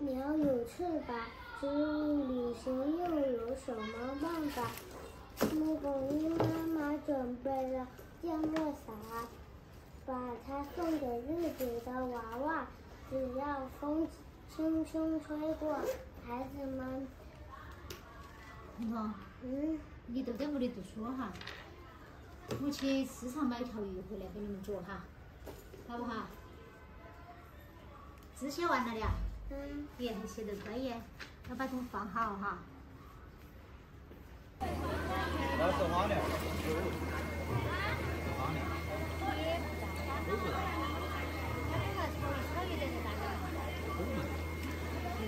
鸟有翅膀，植物旅行又有什么办法？蒲公英妈妈准备了降落伞，把它送给自己的娃娃。只要风轻轻吹过，孩子们，彤彤，嗯，你都在屋里读书哈。我去市场买条鱼回来给你们做哈，好不好？字写完了的？嗯，也，还写的可以，要把它放好哈。那是花莲，花莲，都不大，都不大，嗯，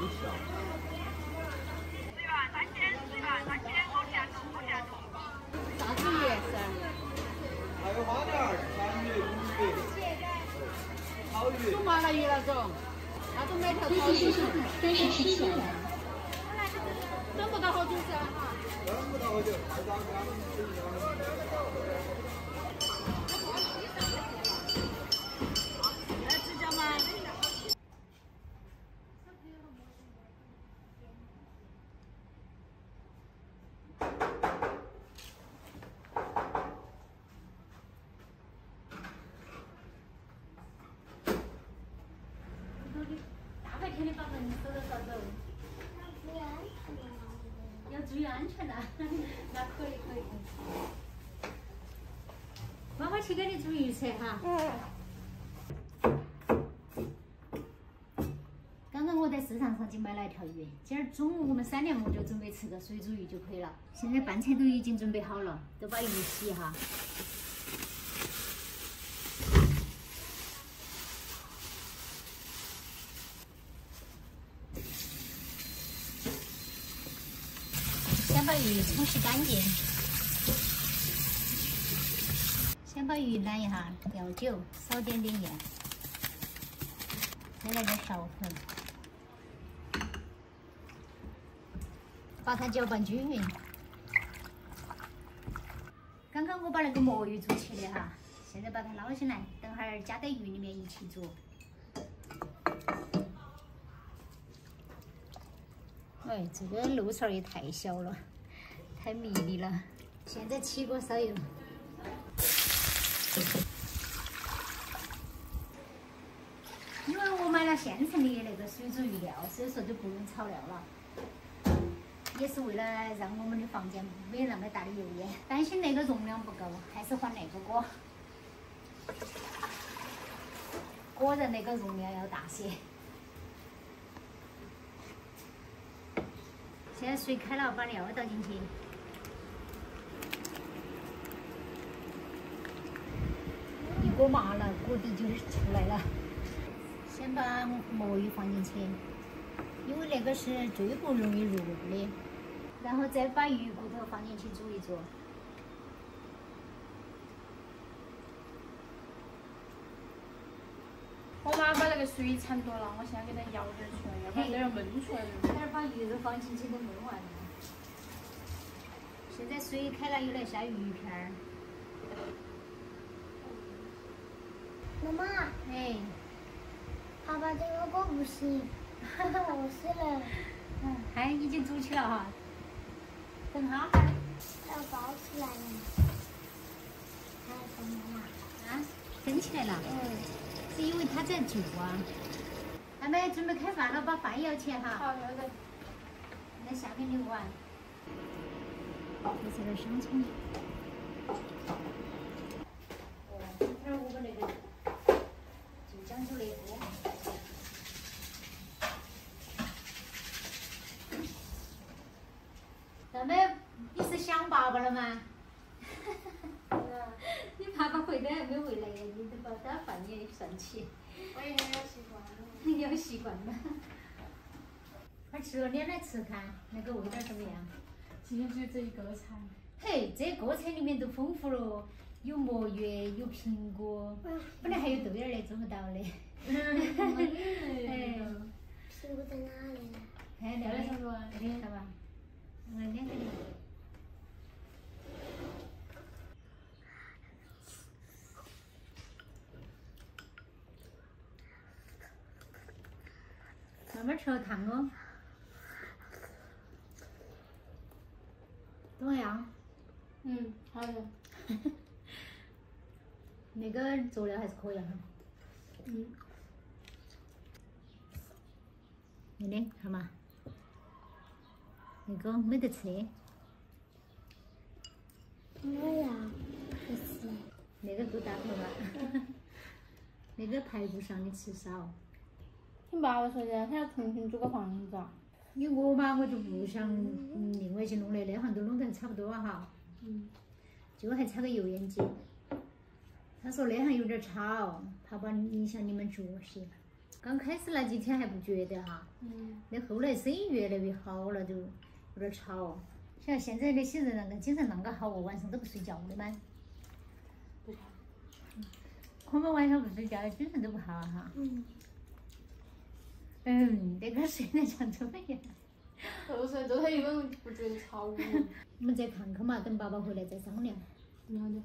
有小。啥子鱼是？还有花鸟儿、山鱼、鱼、草鱼。煮麻辣鱼那种，那种买条草鱼，等不到好久噻哈。等不到好久。来指教吗？大白天的把门锁到啥走？要注意安全的、那可以可以。妈妈去给你煮鱼吃哈。刚刚我在市场上去买了一条鱼，今儿中午我们三点钟就准备吃个水煮鱼就可以了。现在饭菜都已经准备好了，都把鱼洗哈。把鱼冲洗干净，先把鱼揽一下，料酒，少点点盐，再来点勺粉，把它搅拌均匀。刚刚我把那个魔芋煮起的哈，现在把它捞起来，等会儿加在鱼里面一起煮。哎，这个漏勺也太小了，太迷你了。现在起锅烧油，因为我买了现成的那个水煮鱼料，所以说就不用炒料了。也是为了让我们的房间没有那么大的油烟，担心那个容量不够，还是换那个锅。果然那个容量要大些。现在水开了，把料倒进去。一锅麻了，锅底就是出来了。先把魔芋放进去，因为那个是最不容易入味的。然后再把鱼骨头放进去煮一煮。我妈把那个水掺多了，我现在给它舀点出来，要不然这要焖出来了。等下儿把鱼肉放进去都焖完了。现在水开了，又来下鱼片儿。妈妈，哎，爸爸这个锅不行，我死了，嗯，哎已经煮起了哈。等哈，要包起来了。还有什么呀？啊，蒸起来了。嗯，是因为它在煮啊。妹妹准备开饭了，把饭舀起哈。好，要得。在下面的碗。这是点香葱。哦，今天我们那个那锅。妹妹，你是想爸爸了吗？你爸爸回来还没回来呀？你都把他饭也算起，我也很有习惯了。你有习惯了。快吃了，捏来吃看，那个味道怎么样？今天只有这一个菜。嘿，这锅菜里面都丰富了，有墨鱼，有苹果，本来还有豆芽儿的，做不到嘞。哎，苹果在哪里呢？看那里，来差不多那里看吧，嗯，两个里。慢慢吃好烫哦。怎么样？嗯，好的。那个佐料还是可以哈。嗯。那里看嘛，那个没得吃。我呀不吃。那个够大头吧？那个排骨上的吃少。听爸爸说的，他要重新租个房子。你我嘛，我就不想另外去弄的，那行都弄得差不多了哈。嗯。就还差个油烟机。他说那行有点吵，怕把影响你们作息。刚开始那几天还不觉得哈。嗯。那后来生意越来越好了，就有点吵。像现在那些人那个精神啷个好哦，晚上都不睡觉的吗？不我们晚上不睡觉，精神都不好哈。嗯。嗯，那个睡得像猪一样？就是就他一个人不觉得吵。我们再看看嘛，等爸爸回来再商量。好的。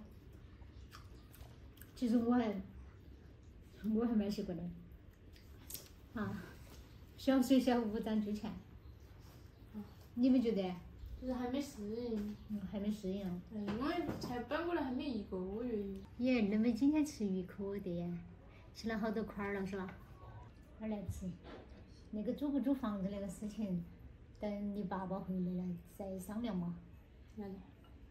其实我还我还蛮习惯的。啊，小水小屋长猪钱。你们觉得？就是还没适应。嗯，还没适应。对，因为才搬过来还没一个月。耶，你们今天吃鱼可得，吃了好多块儿了是吧？哪来吃？那个租不租房子那个事情，等你爸爸回来了再商量嘛。嗯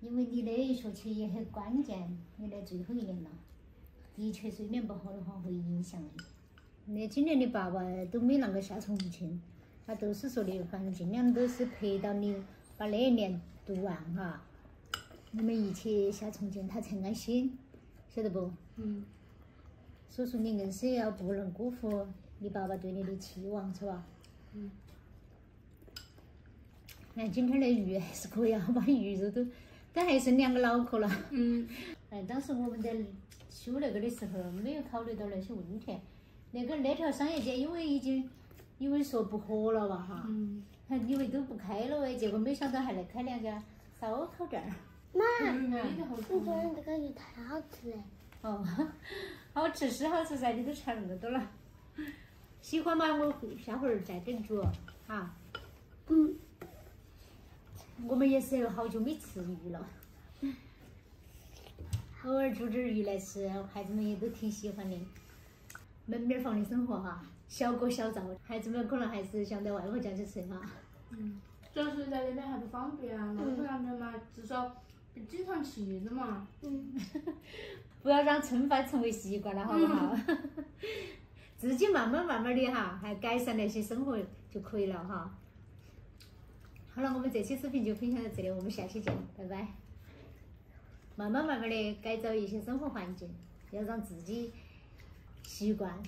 因为你那一学期也很关键，你那最后一年了，的确睡眠不好的话会影响你。那今年你爸爸都没啷个下重庆，他都是说的，反正尽量都是陪到你把那一年读完哈。你们一起下重庆，他才安心，晓得不？嗯。所以说你硬是要不能辜负。你爸爸对你的期望是吧？嗯。看今天的鱼还是可以啊，把鱼肉都都还剩两个脑壳了。嗯。哎，当时我们在修那个的时候，没有考虑到那些问题。那个那条商业街，因为已经因为说不火了嘛哈。嗯。还以为都不开了哎，结果没想到还来开两家烧烤店儿。妈，你昨天这个鱼太好吃了。哦，好吃是好吃噻，你都吃那么多了。喜欢吗？我下回儿再给你煮，哈。嗯。我们也是好久没吃鱼了，偶尔煮点鱼来吃，孩子们也都挺喜欢的。门面房的生活哈，小锅小灶，孩子们可能还是想在外婆家去吃哈。嗯。主要是在那边还不方便啊，外婆那边嘛，至少经常去的嘛。嗯。不要让蹭饭成为习惯了，好不好？自己慢慢慢慢的哈，还改善那些生活就可以了哈。好了，我们这期视频就分享到这里，我们下期见，拜拜。慢慢慢慢的改造一些生活环境，要让自己习惯。